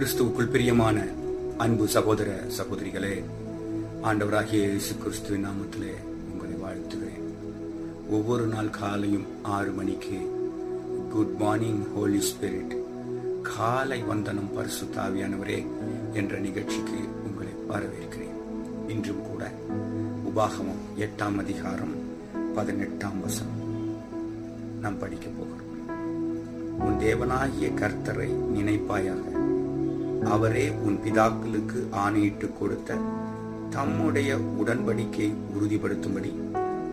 கிறிஸ்துவுக்குள் பிரியமான அன்பு சகோதர சகோதரிகளே ஆண்டவராகிய இயேசு கிறிஸ்துவின் நாமத்திலே உங்களை வாழ்த்துகிறேன். ஒவ்வொரு நாள் காலையும் ஆறு மணிக்கு குட் மார்னிங் ஹோலி ஸ்பிரிட். காலை வந்தனம் பரிசு தாவியானவரே என்ற நிகழ்ச்சிக்கு உங்களை வரவேற்கிறேன். இன்றும் கூட உபாகமம் எட்டாம் அதிகாரம் பதினெட்டாம் வசனம். நாம் படிக்க போகிறோம். உன் தேவனாகிய கர்த்தரை நினைப்பாயாக அவரே உன் பிதாக்களுக்கு ஆணையிட்டு கொடுத்த தம்முடைய உடன்படிக்கை உறுதிப்படுத்தும்படி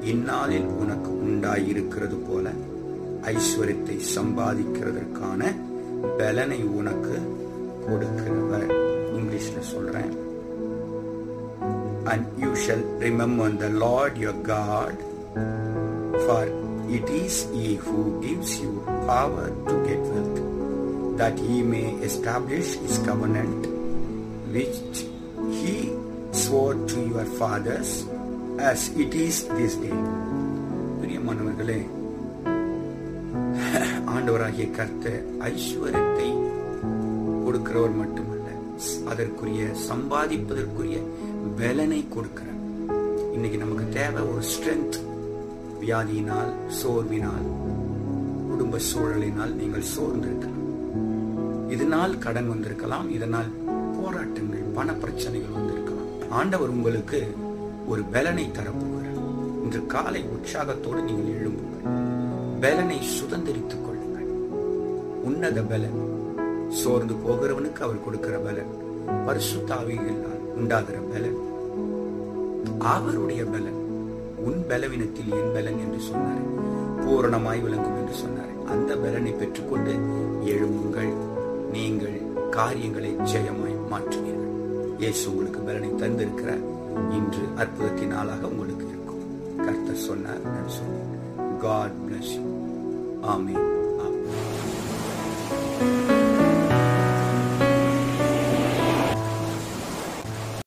இந்நாளில் உனக்கு உண்டாயிருக்கிறது போல ஐஸ்வர்யத்தை சம்பாதிக்கிறதற்கான பலனை உனக்கு கொடுக்கிறவர். இங்கிலீஷ்ல சொல்றேன். And you shall remember the Lord your God, for it is He who gives you power to get wealth, that He may establish His covenant, which He swore to your fathers, as it is this day. பிரியமானவர்களே ஆண்டவராகிய கர்த்த ஐஸ்வர்யத்தை கொடுக்கிறவர் மட்டுமல்ல அதற்குரிய சம்பாதிப்பதற்குரிய பலனை கொடுக்கிறார் இன்னைக்கு நமக்கு தேவை ஒரு ஸ்ட்ரென்த் வியாதியினால் சோர்வினால் குடும்ப சூழலினால் நீங்கள் சோர்ந்திருக்கலாம் இதனால் கடன் வந்திருக்கலாம் இதனால் போராட்டங்கள் பண பிரச்சனைகள் வந்திருக்கலாம். ஆண்டவர் உங்களுக்கு ஒரு பலனை தரப்போகிறார். இன்று காலை உற்சாகத்தோடு நீங்கள் எழும்புங்கள். பலனை சுதந்திரித்துக் கொள்ளுங்கள். உன்னத பலன் சோர்ந்து போகிறவனுக்கு அவர் கொடுக்கிற பலன் பரிசுத்தாவிகளால் உண்டாகிற பலன் அவருடைய பலன் உன் பலவீனத்தில் என் பலன் என்று சொன்னார். பூரணமாய் விளங்கும் என்று சொன்னார். அந்த பலனை பெற்றுக்கொண்டு எழும்புங்கள். நீங்கள் காரியங்களை ஜெயமாய் மாற்றுவீர்கள். இயேசு உங்களுக்கு பலனை தந்திருக்கிற இன்று அற்புதத்தின் நாளாக உங்களுக்கு இருக்கும். கர்த்தர் சொன்னார் நான் சொன்னேன். God bless you